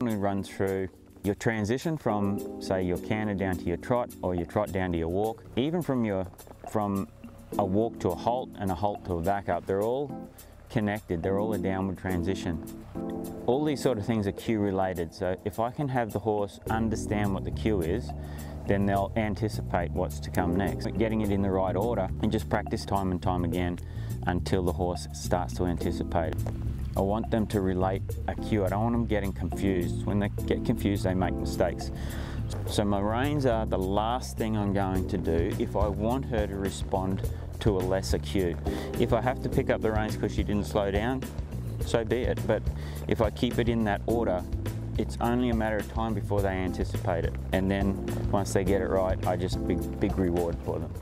We run through your transition from, say, your canter down to your trot or your trot down to your walk, even from your from a walk to a halt and a halt to a back up, they're all connected, they're all a downward transition. All these sort of things are cue related, so if I can have the horse understand what the cue is, then they'll anticipate what's to come next. Getting it in the right order and just practice time and time again until the horse starts to anticipate. I want them to relate a cue. I don't want them getting confused. When they get confused, they make mistakes. So my reins are the last thing I'm going to do if I want her to respond to a lesser cue. If I have to pick up the reins because she didn't slow down, so be it. But if I keep it in that order, it's only a matter of time before they anticipate it. And then once they get it right, I just big big reward for them.